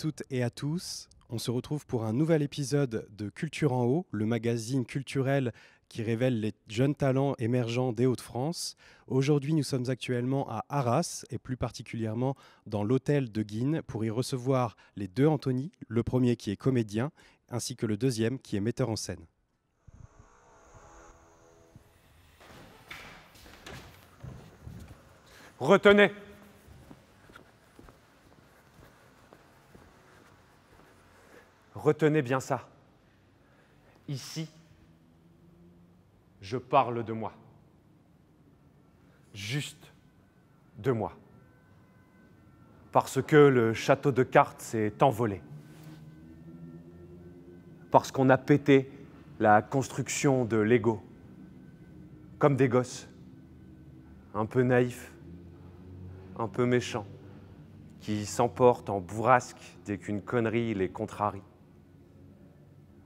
toutes et à tous. On se retrouve pour un nouvel épisode de Culture en haut, le magazine culturel qui révèle les jeunes talents émergents des Hauts-de-France. Aujourd'hui, nous sommes actuellement à Arras et plus particulièrement dans l'hôtel de Guine pour y recevoir les deux Anthony, le premier qui est comédien ainsi que le deuxième qui est metteur en scène. Retenez. Retenez bien ça. Ici, je parle de moi. Juste de moi. Parce que le château de cartes s'est envolé. Parce qu'on a pété la construction de Lego. Comme des gosses. Un peu naïfs. Un peu méchants. Qui s'emportent en bourrasque dès qu'une connerie les contrarie.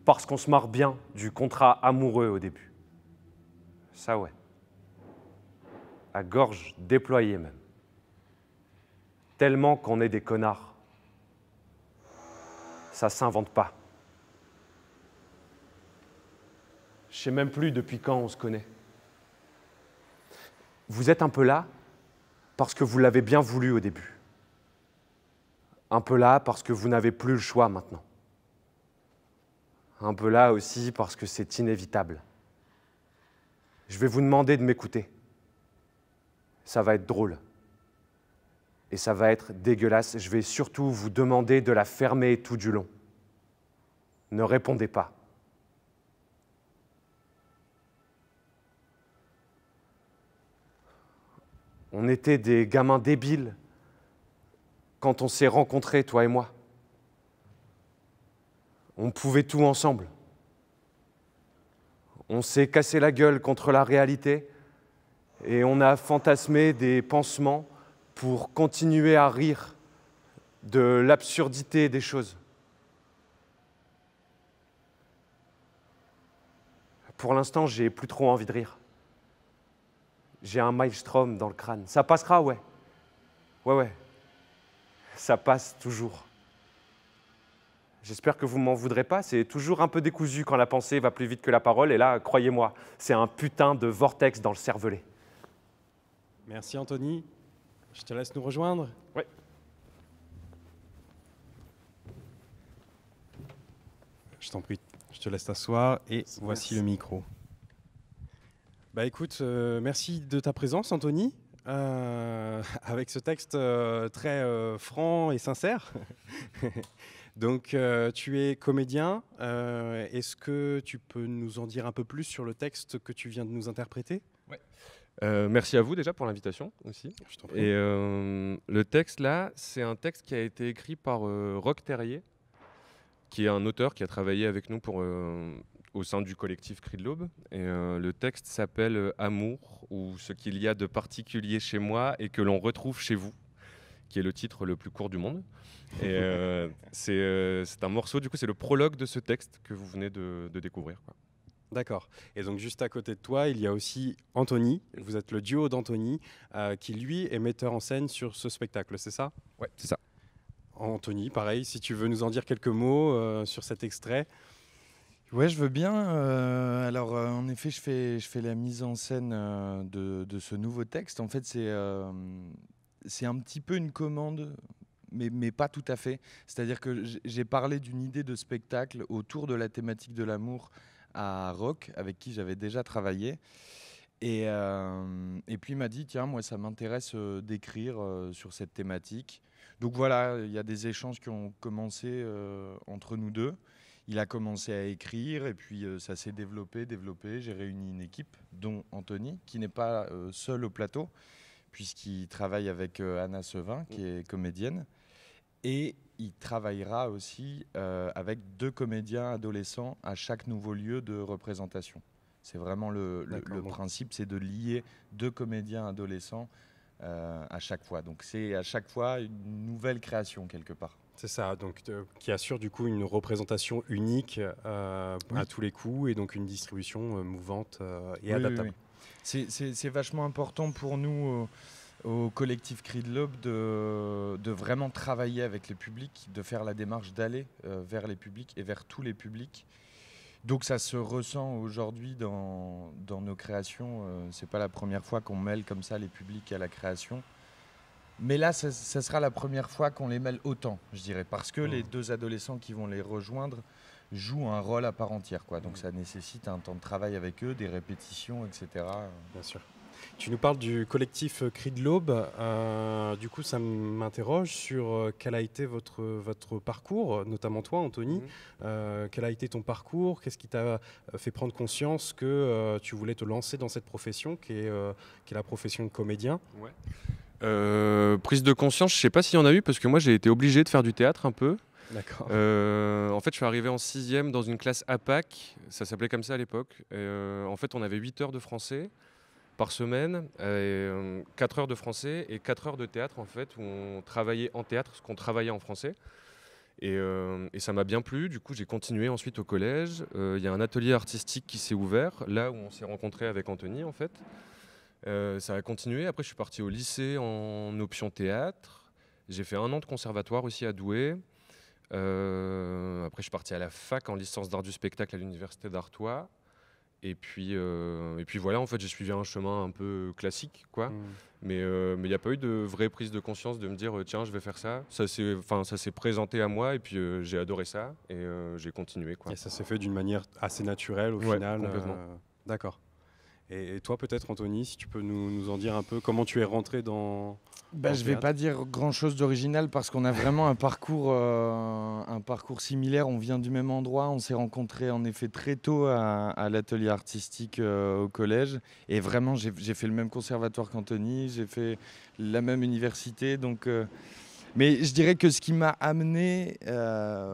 Parce qu'on se marre bien du contrat amoureux au début. Ça ouais. À gorge déployée même. Tellement qu'on est des connards. Ça s'invente pas. Je sais même plus depuis quand on se connaît. Vous êtes un peu là parce que vous l'avez bien voulu au début. Un peu là parce que vous n'avez plus le choix maintenant. Un peu là aussi parce que c'est inévitable. Je vais vous demander de m'écouter. Ça va être drôle. Et ça va être dégueulasse. Je vais surtout vous demander de la fermer tout du long. Ne répondez pas. On était des gamins débiles quand on s'est rencontrés, toi et moi. On pouvait tout ensemble. On s'est cassé la gueule contre la réalité et on a fantasmé des pansements pour continuer à rire de l'absurdité des choses. Pour l'instant, j'ai plus trop envie de rire. J'ai un maelstrom dans le crâne. Ça passera, ouais. Ouais, ouais. Ça passe toujours. J'espère que vous m'en voudrez pas. C'est toujours un peu décousu quand la pensée va plus vite que la parole. Et là, croyez-moi, c'est un putain de vortex dans le cervelet. Merci Anthony. Je te laisse nous rejoindre. Oui. Je t'en prie, je te laisse t'asseoir et voici le micro. Bah écoute, euh, merci de ta présence Anthony. Euh, avec ce texte euh, très euh, franc et sincère. Donc, euh, tu es comédien. Euh, Est-ce que tu peux nous en dire un peu plus sur le texte que tu viens de nous interpréter? Euh, merci à vous déjà pour l'invitation aussi. Je t'en prie. Et euh, le texte là, c'est un texte qui a été écrit par Roch Terrier, qui est un auteur qui a travaillé avec nous pour, au sein du collectif Cri de l'Aube. Et le texte s'appelle Amour, ou ce qu'il y a de particulier chez moi et que l'on retrouve chez vous, qui est le titre le plus court du monde. Et euh, c'est euh, c'est un morceau, du coup, c'est le prologue de ce texte que vous venez de, de découvrir. quoi. D'accord. Et donc, juste à côté de toi, il y a aussi Anthony. Vous êtes le duo d'Anthony, euh, qui lui est metteur en scène sur ce spectacle, c'est ça? Ouais, c'est ça. Anthony, pareil, si tu veux nous en dire quelques mots euh, sur cet extrait. Ouais, je veux bien. euh, alors, euh, en effet, je fais, je fais la mise en scène euh, de, de ce nouveau texte. En fait, c'est euh, c'est un petit peu une commande, mais, mais pas tout à fait. C'est-à-dire que j'ai parlé d'une idée de spectacle autour de la thématique de l'amour à Rock, avec qui j'avais déjà travaillé. Et, euh, et puis il m'a dit, tiens, moi, ça m'intéresse euh, d'écrire euh, sur cette thématique. Donc voilà, il y a des échanges qui ont commencé entre nous deux. Il a commencé à écrire et puis ça s'est développé, développé. J'ai réuni une équipe, dont Anthony, qui n'est pas seul au plateau, puisqu'il travaille avec euh, Anna Sevin, qui est comédienne. Et il travaillera aussi euh, avec deux comédiens adolescents à chaque nouveau lieu de représentation. C'est vraiment le, principe, c'est de lier deux comédiens adolescents euh, à chaque fois. Donc c'est à chaque fois une nouvelle création quelque part. C'est ça, donc euh, qui assure du coup une représentation unique Oui. à tous les coups et donc une distribution mouvante et Oui, oui, adaptable. oui. C'est- vachement important pour nous. euh, au collectif Cri de l'Aube de, de, vraiment travailler avec les publics, de faire la démarche d'aller euh, vers les publics et vers tous les publics. Donc ça se ressent aujourd'hui dans, dans, nos créations. Euh, c'est pas la première fois qu'on mêle comme ça les publics à la création. Mais là, ça, sera la première fois qu'on les mêle autant, je dirais, parce que les mmh. deux adolescents qui vont les rejoindre jouent un rôle à part entière. Quoi. Donc mmh. ça nécessite un temps de travail avec eux, des répétitions, etc. Bien sûr. Tu nous parles du collectif Cri de l'Aube. Euh, du coup, ça m'interroge sur euh, quel a été votre, votre parcours, notamment toi, Anthony. Mhm. Euh, quel a été ton parcours? Qu'est-ce qui t'a fait prendre conscience que tu voulais te lancer dans cette profession qui est, qui est la profession de comédien? Prise de conscience, je ne sais pas s'il y en a eu, parce que moi, j'ai été obligé de faire du théâtre un peu. D'accord. en fait, je suis arrivé en sixième dans une classe APAC, ça s'appelait comme ça à l'époque. en fait, on avait 8 heures de français par semaine, 4 euh, heures de français et 4 heures de théâtre en fait, où on travaillait en théâtre ce qu'on travaillait en français. Euh, et, ça m'a bien plu, du coup j'ai continué ensuite au collège. Euh, il y a un atelier artistique qui s'est ouvert, là où on s'est rencontré avec Anthony en fait. ça a continué, après je suis parti au lycée en option théâtre. J'ai fait un an de conservatoire aussi à Douai. Après je suis parti à la fac en licence d'art du spectacle à l'université d'Artois. Et puis, euh, et puis voilà, en fait, j'ai suivi un chemin un peu classique, quoi. Mmh. Mais euh, il n'y a pas eu de vraie prise de conscience de me dire, tiens, je vais faire ça. Ça s'est présenté à moi et puis euh, j'ai adoré ça et j'ai continué. Quoi. Et ça s'est fait d'une manière assez naturelle au final. D'accord. Et, toi, peut-être, Anthony, si tu peux nous, nous, en dire un peu comment tu es rentré dans. Bah, je ne vais pas dire grand-chose d'original parce qu'on a vraiment un parcours, euh, un parcours similaire. On vient du même endroit. On s'est rencontrés en effet très tôt à, l'atelier artistique euh, au collège. Et vraiment, j'ai fait le même conservatoire qu'Anthony. J'ai fait la même université. Donc. Euh, mais je dirais que ce qui m'a amené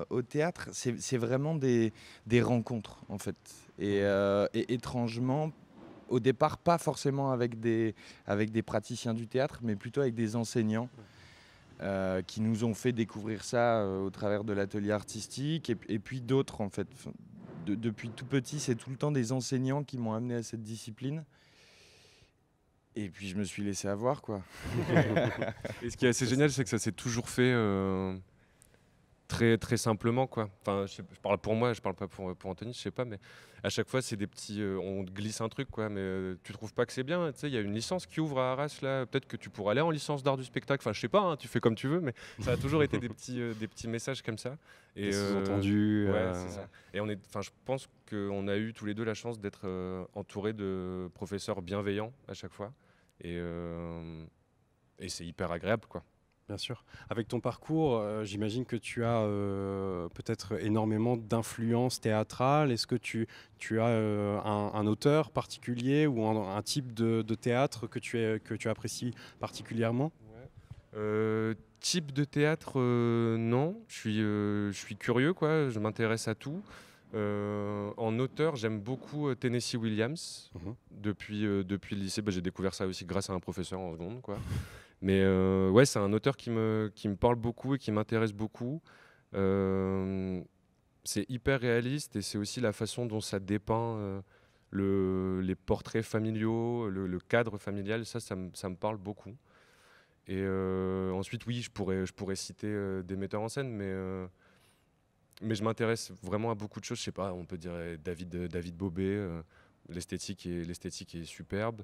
au théâtre, c'est vraiment des, des, rencontres, en fait. Et, et étrangement, au départ, pas forcément avec des, avec des praticiens du théâtre, mais plutôt avec des enseignants. Euh, qui nous ont fait découvrir ça euh, au travers de l'atelier artistique et, puis d'autres en fait. depuis tout petit, c'est tout le temps des enseignants qui m'ont amené à cette discipline. Et puis je me suis laissé avoir quoi. et ce qui est assez génial, c'est que ça s'est toujours fait euh, très très simplement quoi. Enfin, je, parle pour moi, je parle pas pour, pour Anthony, je sais pas, mais à chaque fois c'est des petits, euh, on glisse un truc quoi. Mais euh, tu trouves pas que c'est bien Tu sais, il y a une licence qui ouvre à Arras là. Peut-être que tu pourras aller en licence d'art du spectacle. Enfin, je sais pas, hein, tu fais comme tu veux, mais ça a toujours été des petits euh, des petits messages comme ça. Et entendu. Ouais, ça. Et on est, enfin, je pense qu'on a eu tous les deux la chance d'être entourés de professeurs bienveillants à chaque fois. Et et c'est hyper agréable quoi. Bien sûr. Avec ton parcours, euh, j'imagine que tu as euh, peut-être énormément d'influence théâtrale. Est-ce que tu, tu as euh, un, auteur particulier ou un, type de, théâtre que tu, es, que tu apprécies particulièrement? Type de théâtre, non. Je suis, je suis curieux, quoi. je m'intéresse à tout. en auteur, j'aime beaucoup Tennessee Williams. Mhm. Depuis, depuis le lycée, bah, j'ai découvert ça aussi grâce à un professeur en seconde. Quoi. Mais euh, ouais, c'est un auteur qui me, qui me parle beaucoup et qui m'intéresse beaucoup. Euh, c'est hyper réaliste et c'est aussi la façon dont ça dépeint euh, le, les portraits familiaux, le, cadre familial. Ça, ça, me parle beaucoup. Et ensuite, oui, je pourrais, je pourrais citer des metteurs en scène, mais, mais je m'intéresse vraiment à beaucoup de choses. Je sais pas, on peut dire David, David Bobet, l'esthétique est, l'esthétique est superbe.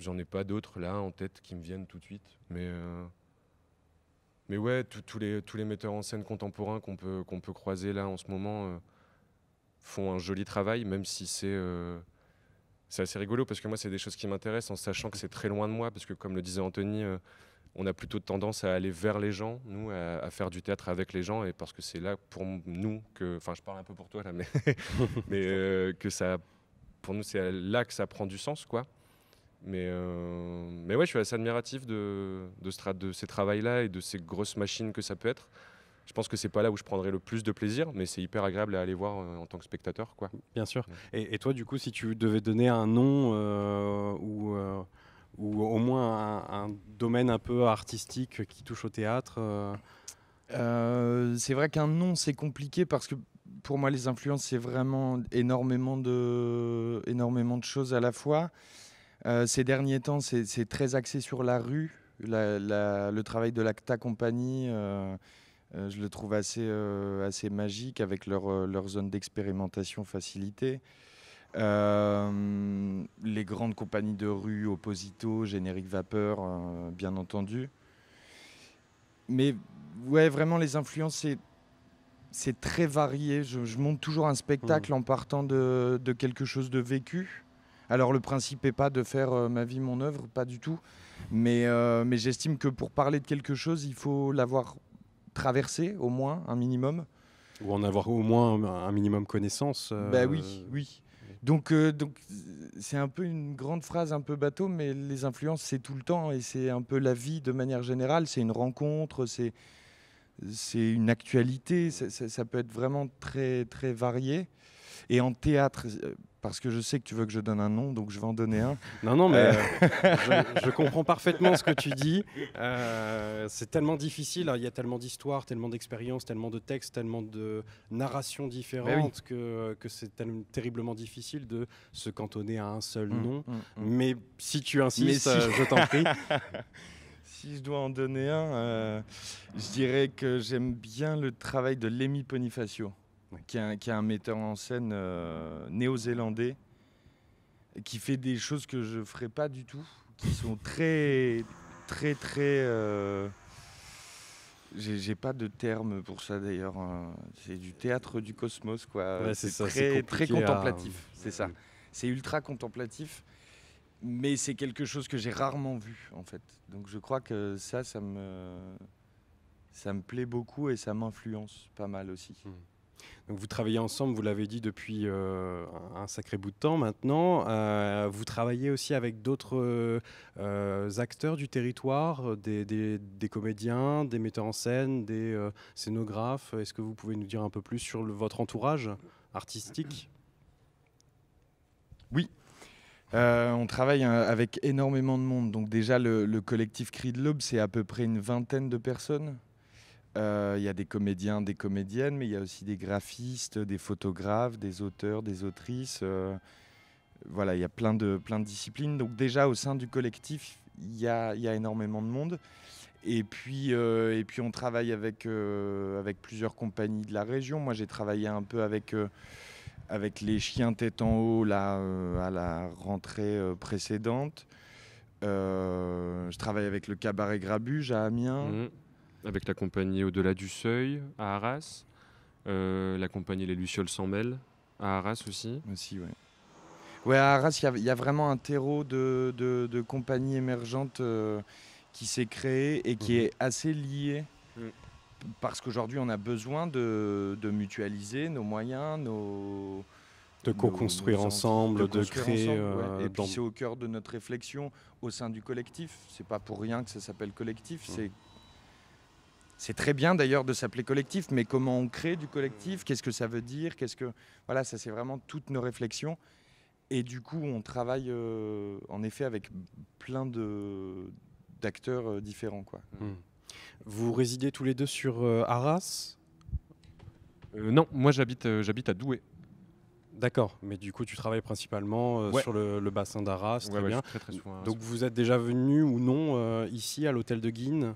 J'en ai pas d'autres là en tête qui me viennent tout de suite. Mais, euh, mais ouais, tous les, tous les metteurs en scène contemporains qu'on peut, qu'on peut croiser là en ce moment euh, font un joli travail, même si c'est euh, c'est assez rigolo parce que moi, c'est des choses qui m'intéressent en sachant que c'est très loin de moi. Parce que, comme le disait Anthony, on a plutôt tendance à aller vers les gens, nous, à, faire du théâtre avec les gens. Et parce que c'est là pour nous que. Enfin, je parle un peu pour toi là, mais, mais que ça. Pour nous, c'est là que ça prend du sens, quoi. Mais, euh, mais ouais, je suis assez admiratif de, de, de ces travails-là et de ces grosses machines que ça peut être. Je pense que c'est pas là où je prendrai le plus de plaisir, mais c'est hyper agréable à aller voir euh, en tant que spectateur. Quoi. Bien sûr. Et, toi, du coup, si tu devais donner un nom euh, ou, ou au moins un, domaine un peu artistique qui touche au théâtre C'est vrai qu'un nom, c'est compliqué parce que pour moi, les influences, c'est vraiment énormément de, énormément de choses à la fois. Euh, ces derniers temps, c'est très axé sur la rue. le travail de l'Acta Compagnie, euh, euh, je le trouve assez, assez magique avec leur, leur zone d'expérimentation facilitée. les grandes compagnies de rue, Opposito, Générique Vapeur, bien entendu. Mais ouais, vraiment, les influences, c'est très varié. Je, monte toujours un spectacle mmh. en partant de, de, quelque chose de vécu. Alors le principe n'est pas de faire euh, ma vie, mon œuvre, pas du tout. Mais, euh, mais j'estime que pour parler de quelque chose, il faut l'avoir traversé au moins, un minimum. Ou en avoir au moins un minimum connaissance. Ben oui, oui. Donc, donc c'est un peu une grande phrase, un peu bateau, mais les influences, c'est tout le temps et c'est un peu la vie de manière générale. C'est une rencontre, c'est c'est une actualité. Ça, ça, peut être vraiment très très varié. Et en théâtre, parce que je sais que tu veux que je donne un nom, donc je vais en donner un. Non, non, mais euh. Euh, je, comprends parfaitement ce que tu dis. Euh, c'est tellement difficile, il y a tellement d'histoires, tellement d'expériences, tellement de textes, tellement de narrations différentes que, que c'est terriblement difficile de se cantonner à un seul mmh, nom. Mmh, mmh. Mais si tu insistes, je t'en prie. si je dois en donner un, je dirais que j'aime bien le travail de Lémi Bonifacio qui, est un, metteur en scène euh, néo-zélandais qui fait des choses que je ne ferais pas du tout, qui sont très, très, très. Euh, j'ai pas de terme pour ça d'ailleurs. Hein. C'est du théâtre du cosmos, quoi. c'est très, très contemplatif. C'est ça. C'est ultra contemplatif, mais c'est quelque chose que j'ai rarement vu en fait. Donc je crois que ça, ça me, ça me plaît beaucoup et ça m'influence pas mal aussi. Mmh vous travaillez ensemble, vous l'avez dit depuis euh, un sacré bout de temps maintenant. Euh, vous travaillez aussi avec d'autres euh, acteurs du territoire, des, comédiens, des metteurs en scène, des scénographes. Est-ce que vous pouvez nous dire un peu plus sur votre entourage artistique? Oui. on travaille avec énormément de monde. Donc déjà, le, le collectif Cri de l'Aube, c'est à peu près une vingtaine de personnes. Euh, il y a des comédiens, des comédiennes, mais il y a aussi des graphistes, des photographes, des auteurs, des autrices. Euh, voilà, il y a plein de, plein de disciplines. Donc déjà, au sein du collectif, il y a, y a, énormément de monde. Et puis, euh, et puis on travaille avec, avec plusieurs compagnies de la région. Moi, j'ai travaillé un peu avec, avec les chiens tête en haut là, à la rentrée précédente. je travaille avec le cabaret Grabuge à Amiens. Mmh avec la compagnie Au-delà du Seuil à Arras, euh, la compagnie Les Lucioles s'en mêlent à Arras aussi. Aussi, ouais. Ouais, à Arras, il y, a vraiment un terreau de, de, compagnies émergentes euh, qui s'est créé et qui mhm. est assez lié. Mm. Parce qu'aujourd'hui, on a besoin de, de, mutualiser nos moyens, nos. De co-construire ensemble, de, créer. Euh, et puis, c'est au cœur de notre réflexion au sein du collectif. C'est pas pour rien que ça s'appelle collectif. Mm. C'est c'est très bien d'ailleurs de s'appeler collectif, mais comment on crée du collectif? Qu'est-ce que ça veut dire? Qu'est-ce que voilà, ça c'est vraiment toutes nos réflexions. Et du coup, on travaille euh, en effet avec plein de d'acteurs euh, différents, quoi. Hmm. Vous résidez tous les deux sur euh, Arras? Non, moi j'habite j'habite à Douai. D'accord, mais du coup tu travailles principalement sur le, bassin d'Arras, très bien. Donc vous êtes déjà venu ou non ici à l'hôtel de Guine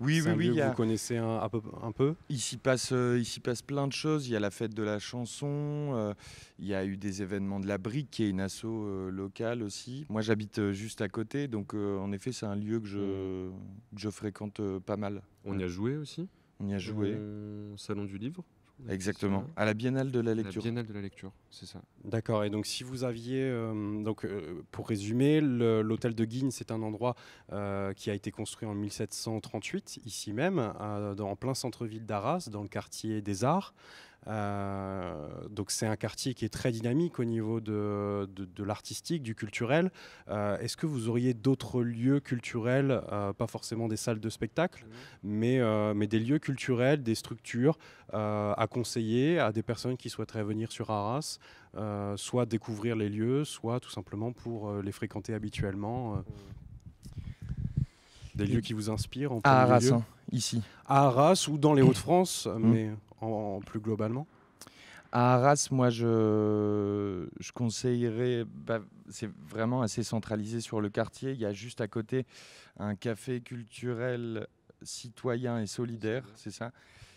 oui, oui, oui. vous connaissez un, peu, un peu il s'y, passe, euh, il passe plein de choses. Il y a la fête de la chanson, euh, il y a eu des événements de la Brique, qui est une asso euh, locale aussi. Moi, j'habite juste à côté, donc en effet, c'est un lieu que je, que je fréquente pas mal. On y a joué aussi On y a joué. Au Salon du Livre Exactement, à la Biennale de la lecture. La Biennale de la lecture, c'est ça. D'accord, et donc si vous aviez, euh, donc euh, pour résumer, l'hôtel de Guigne, c'est un endroit euh, qui a été construit en 1738, ici même, en plein centre-ville d'Arras, dans le quartier des Arts. Euh, donc c'est un quartier qui est très dynamique au niveau de, de, l'artistique, du culturel. Euh, est-ce que vous auriez d'autres lieux culturels, euh, pas forcément des salles de spectacle, mmh. mais, mais des lieux culturels, des structures à conseiller à des personnes qui souhaiteraient venir sur Arras, soit découvrir les lieux, soit tout simplement pour les fréquenter habituellement mmh. Des lieux qui vous inspirent en À Arras, hein, ici. À Arras ou dans les Hauts-de-France, mmh. mais en, plus globalement À Arras, moi, je, je conseillerais. bah, c'est vraiment assez centralisé sur le quartier. Il y a juste à côté un café culturel citoyen et solidaire, c'est ça,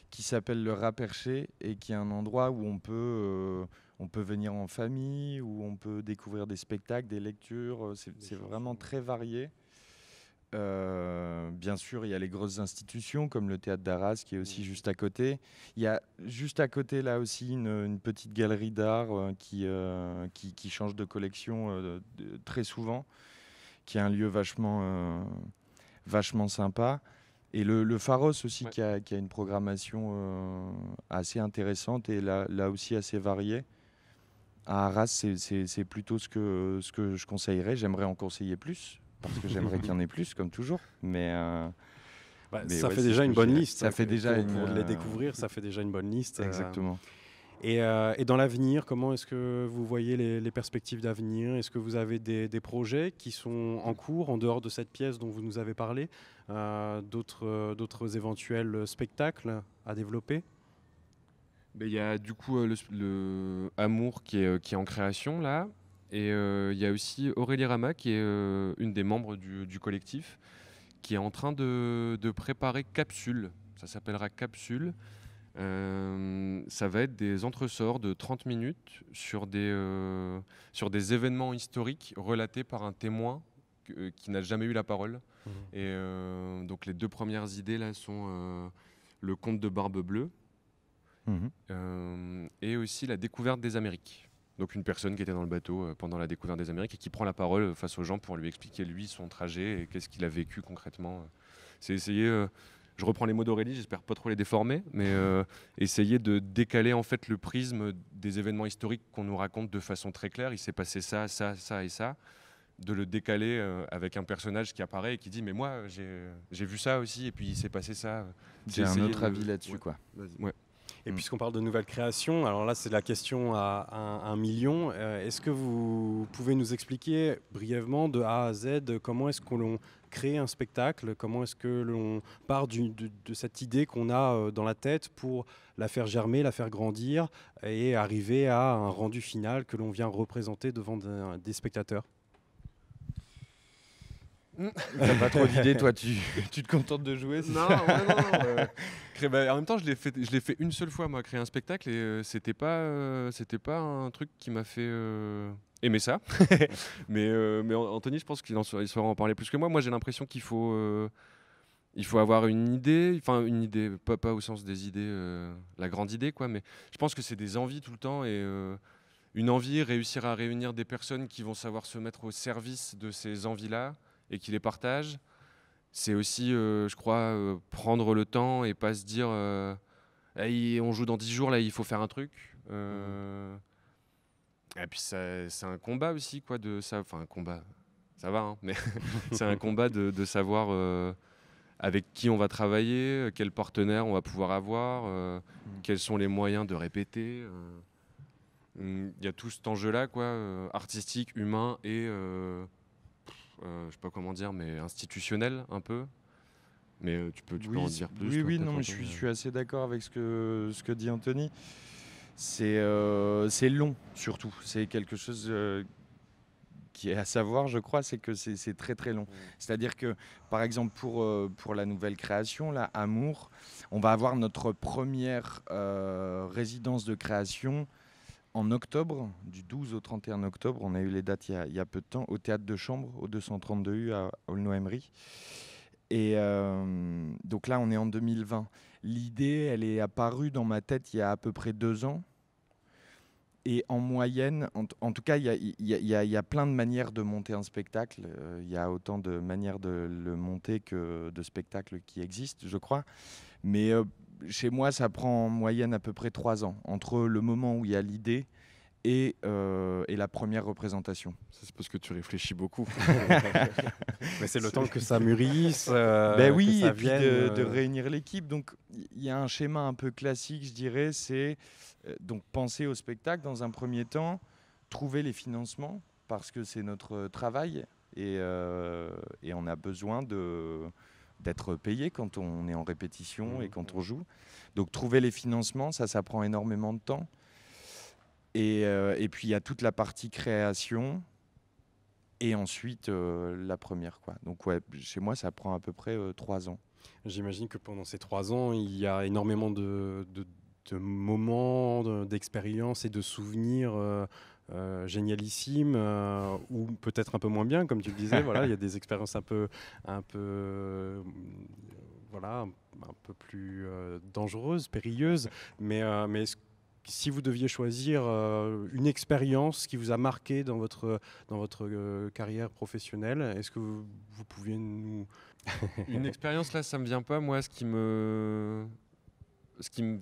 qui s'appelle le Rat Perché et qui est un endroit où on peut, euh, on peut venir en famille, où on peut découvrir des spectacles, des lectures. euh, C'est c'est vraiment très varié. Euh, bien sûr, il y a les grosses institutions comme le théâtre d'Arras qui est aussi juste à côté. Il y a juste à côté là aussi une, une petite galerie d'art euh, qui, euh, qui, qui change de collection de- très souvent, qui est un lieu vachement, vachement sympa. Et le, le Pharos aussi Ouais. qui, a, qui a une programmation assez intéressante et là, là aussi assez variée. À Arras, c'est plutôt ce que, ce que je conseillerais. J'aimerais en conseiller plus, parce que j'aimerais qu'il y en ait plus, comme toujours. Mais euh, Bah, Mais ça ouais, fait déjà une bonne liste. ça fait Pour- déjà pour, une, pour les euh, découvrir, ça fait déjà une bonne liste. euh, exactement. Et, euh, et dans l'avenir, comment est-ce que vous voyez les, les perspectives d'avenir? Est-ce que vous avez des, des projets qui sont en cours, en dehors de cette pièce dont vous nous avez parlé Euh, D'autres d'autres éventuels spectacles à développer? Ben, Il y a du coup le, le Amour qui est, qui est en création là. Et euh, il y a aussi Aurélie Rama qui est euh, une des membres du, du collectif qui est en train de, de préparer Capsule. Ça s'appellera Capsule. Euh, ça va être des entresorts de 30 minutes sur des, euh, sur des événements historiques relatés par un témoin que- qui n'a jamais eu la parole. Mhm. Et euh, donc les deux premières idées là sont le conte de Barbe Bleue Mhm. et aussi la découverte des Amériques. Donc une personne qui était dans le bateau euh, pendant la découverte des Amériques et qui prend la parole euh, face aux gens pour lui expliquer lui son trajet et qu'est-ce qu'il a vécu concrètement. C'est essayer, euh, je reprends les mots d'Aurélie, j'espère pas trop les déformer, mais euh, essayer de décaler en fait le prisme des événements historiques qu'on nous raconte de façon très claire. Il s'est passé ça, ça, ça et ça. De le décaler euh, avec un personnage qui apparaît et qui dit mais moi j'ai vu ça aussi et puis il s'est passé ça. J'ai un autre de- avis là-dessus, ouais. quoi. Ouais. Et Mm. puisqu'on parle de nouvelles créations, alors là c'est la question à un, un million. Euh, est-ce que vous pouvez nous expliquer brièvement de A à Z comment est-ce qu'on l'on crée un spectacle? Comment est-ce que l'on part du- de, de cette idée qu'on a euh, dans la tête pour la faire germer, la faire grandir et arriver à un rendu final que l'on vient représenter devant des spectateurs? T'as pas trop d'idées, toi, tu, tu te contentes de jouer Non, ça ouais, non, non, euh, créer- bah, en même temps, je l'ai fait, je l'ai fait une seule fois, moi, créer un spectacle, et euh, c'était pas, euh, c'était pas un truc qui m'a fait euh, aimer ça. mais, mais An- Anthony, je pense qu'il en saura, il saura en parler plus que moi. Moi, j'ai l'impression qu'il faut, il faut avoir une idée, enfin une idée, pas, pas au sens des idées, la grande idée, quoi. Mais je pense que c'est des envies tout le temps et une envie, réussir à réunir des personnes qui vont savoir se mettre au service de ces envies-là et qui les partagent c'est aussi, euh, je crois, euh, prendre le temps et pas se dire euh, on joue dans 10 jours, là, il faut faire un truc. Et puis, c'est un combat aussi, quoi, de ça. Enfin, un combat, ça va, hein, mais c'est un combat de, de savoir avec qui on va travailler, quel partenaire on va pouvoir avoir, euh, quels sont les moyens de répéter. euh. Hum, Il y a tout cet enjeu-là, quoi, euh, artistique, humain et. Euh, je sais pas comment dire, mais institutionnel un peu. Mais euh, tu peux, tu peux en dire plus. Oui, toi, oui, non, mais je suis, je euh. suis assez d'accord avec ce que, ce que dit Anthony. C'est euh, long, surtout. C'est quelque chose euh, qui est à savoir, je crois, c'est que c'est c'est très très long. C'est-à-dire que, par exemple, pour, euh, pour la nouvelle création, là, Amour, on va avoir notre première euh, résidence de création en octobre, du 12 au 31 octobre. On a eu les dates il y a, peu de temps, au théâtre de chambre, au 232 U à Aulnoy-Emery. Et euh, donc là, on est en 2020. L'idée, elle est apparue dans ma tête il y a à peu près deux ans. Et en moyenne, en, tout cas, il y a plein de manières de monter un spectacle. Euh, Il y a autant de manières de le monter que de spectacles qui existent, je crois. Mais euh, chez moi, ça prend en moyenne à peu près trois ans, entre le moment où il y a l'idée et, euh, et la première représentation. C'est parce que tu réfléchis beaucoup. Mais c'est le temps que ça mûrisse. euh, ben que oui, ça et puis vienne, de, de euh, réunir l'équipe. Donc il y a un schéma un peu classique, je dirais, c'est euh, donc penser au spectacle dans un premier temps, trouver les financements parce que c'est notre travail et, euh, et on a besoin de d'être payé quand on est en répétition et quand on joue. Donc trouver les financements, ça, ça prend énormément de temps. Et, euh, et puis il y a toute la partie création et ensuite euh, la première. Quoi. Donc ouais, chez moi, ça prend à peu près euh, trois ans. J'imagine que pendant ces trois ans, il y a énormément de, de- de moments, de- d'expériences et de souvenirs euh, génialissimes, euh, ou peut-être un peu moins bien, comme tu le disais. voilà, il y a des expériences un peu, un peu, euh, voilà, un peu plus dangereuses, périlleuses. Mais, mais si vous deviez choisir une expérience qui vous a marqué dans votre, dans votre carrière professionnelle, est-ce que vous, vous pouviez nous Une expérience là, ça me vient pas. Moi, ce qui me, ce qui me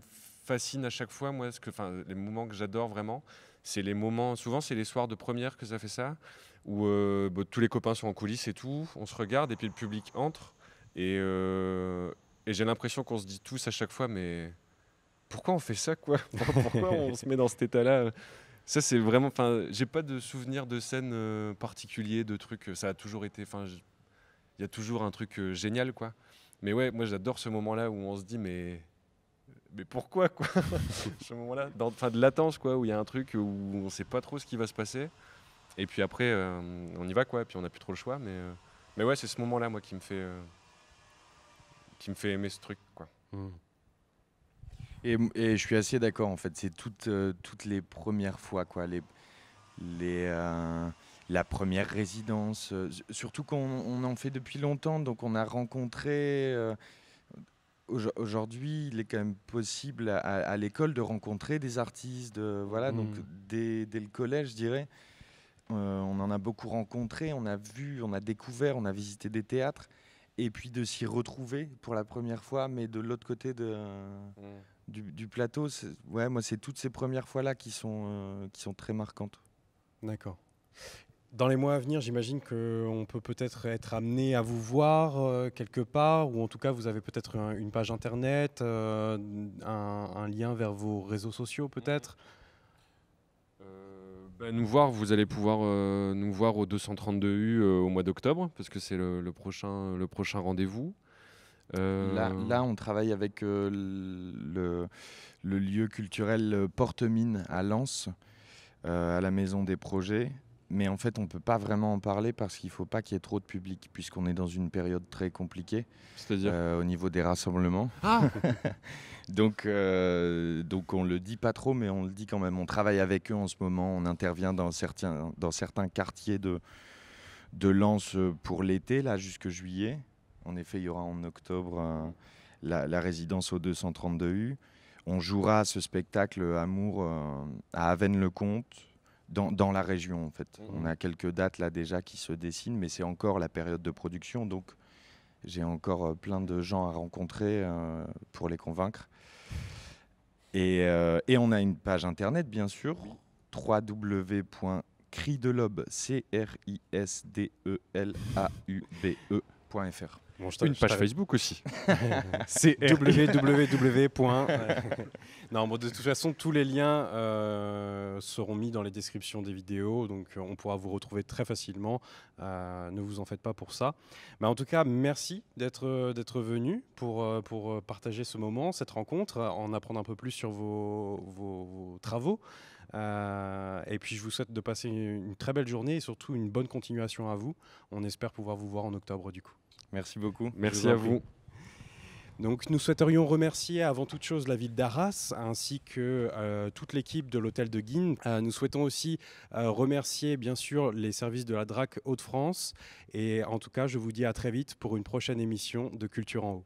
fascine à chaque fois, moi, ce que, enfin, les moments que j'adore vraiment, c'est les moments. Souvent, c'est les soirs de première que ça fait ça, où euh, bah, tous les copains sont en coulisses et tout, on se regarde et puis le public entre et, euh, et j'ai l'impression qu'on se dit tous à chaque fois, mais pourquoi on fait ça, quoi? Pourquoi on se met dans cet état-là? Ça c'est vraiment, enfin, j'ai pas de souvenir de scène euh, particulier, de trucs. Ça a toujours été, enfin, il y a toujours un truc euh, génial quoi. Mais ouais, moi j'adore ce moment-là où on se dit mais mais pourquoi quoi Ce moment-là, enfin de latence quoi, où il y a un truc où on sait pas trop ce qui va se passer. Et puis après euh, on y va quoi, puis on n'a plus trop le choix. Mais euh, mais ouais, c'est ce moment-là moi qui me fait euh, qui me fait aimer ce truc quoi. Et, et je suis assez d'accord, en fait. C'est toutes, toutes les premières fois, quoi. Les, les, la première résidence. surtout qu'on on en fait depuis longtemps, donc on a rencontré. Aujo- Aujourd'hui, il est quand même possible à, l'école de rencontrer des artistes. de- voilà, donc Mm. dès, dès le collège, je dirais. euh, on en a beaucoup rencontré, on a vu, on a découvert, on a visité des théâtres. Et puis de s'y retrouver pour la première fois, mais de l'autre côté de, du, du plateau, c'est- ouais, moi, c'est toutes ces premières fois-là qui sont, euh, qui sont très marquantes. D'accord. Dans les mois à venir, j'imagine qu'on peut peut-être être amené à vous voir euh, quelque part, ou en tout cas, vous avez peut-être un- une page internet, euh, un, un lien vers vos réseaux sociaux, peut-être. Euh, bah, nous voir, vous allez pouvoir euh, nous voir au 232U euh, au mois d'octobre, parce que c'est le, le prochain, le prochain rendez-vous. Euh, Là, là, on travaille avec euh, le, le lieu culturel Porte-Mine à Lens, euh, à la Maison des Projets. Mais en fait, on ne peut pas vraiment en parler parce qu'il ne faut pas qu'il y ait trop de public, puisqu'on est dans une période très compliquée C'est-à-dire euh, au niveau des rassemblements. Ah Donc, euh, donc on le dit pas trop, mais on le dit quand même. On travaille avec eux en ce moment. On intervient dans certains, dans certains quartiers de, de Lens euh, pour l'été, là, jusque juillet. En effet, il y aura en octobre euh, la, la résidence au 232U. On jouera ce spectacle Amour à Avennes-le-Comte, dans, dans la région, en fait. Mhm. On a quelques dates là déjà qui se dessinent, mais c'est encore la période de production, donc j'ai encore euh, plein de gens à rencontrer euh, pour les convaincre. Et, euh, et on a une page internet, bien sûr, www.cridelobe, Bon, Une page Facebook aussi. C'est www. non, bon, de toute façon, tous les liens euh, seront mis dans les descriptions des vidéos, donc euh, on pourra vous retrouver très facilement. Euh, ne vous en faites pas pour ça. Mais en tout cas, merci d'être d'être venu pour, pour partager ce moment, cette rencontre, en apprendre un peu plus sur vos, vos- vos travaux. Euh, et puis, je vous souhaite de passer une, une très belle journée et surtout une bonne continuation à vous. On espère pouvoir vous voir en octobre du coup. Merci beaucoup. Merci à vous. Donc nous souhaiterions remercier avant toute chose la ville d'Arras ainsi que euh, toute l'équipe de l'hôtel de Guine. Euh, nous souhaitons aussi euh, remercier bien sûr les services de la DRAC Hauts-de-France et en tout cas je vous dis à très vite pour une prochaine émission de Culture en haut.